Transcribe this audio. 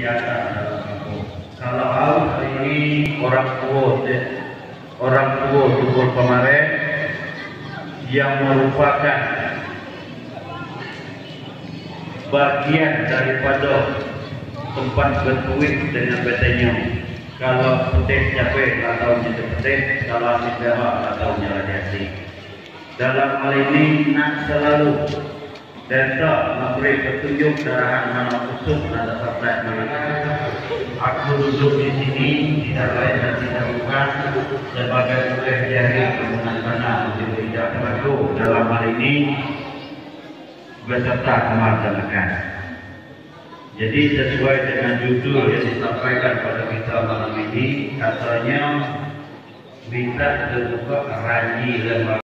biasa dalam. Kalau hal hari ini orang tua, eh, orang tua tukul kemarin yang merupakan bagian daripada tempat berkuit dengan betenya. Kalau putih capek, atau tidak putih, kalau tidak atau nyala jati. Dalam hal ini, nak selalu Desa memberi petunjuk arahan mana khusus ada supply mana aku duduk di sini tidak lain dan tidak bukan sebagai boleh jari kemudian mana untuk tidak terlalu dalam hal ini beserta kemajemukan. Jadi sesuai dengan judul yang disampaikan pada kita malam ini katanya minta terbuka raji lembaga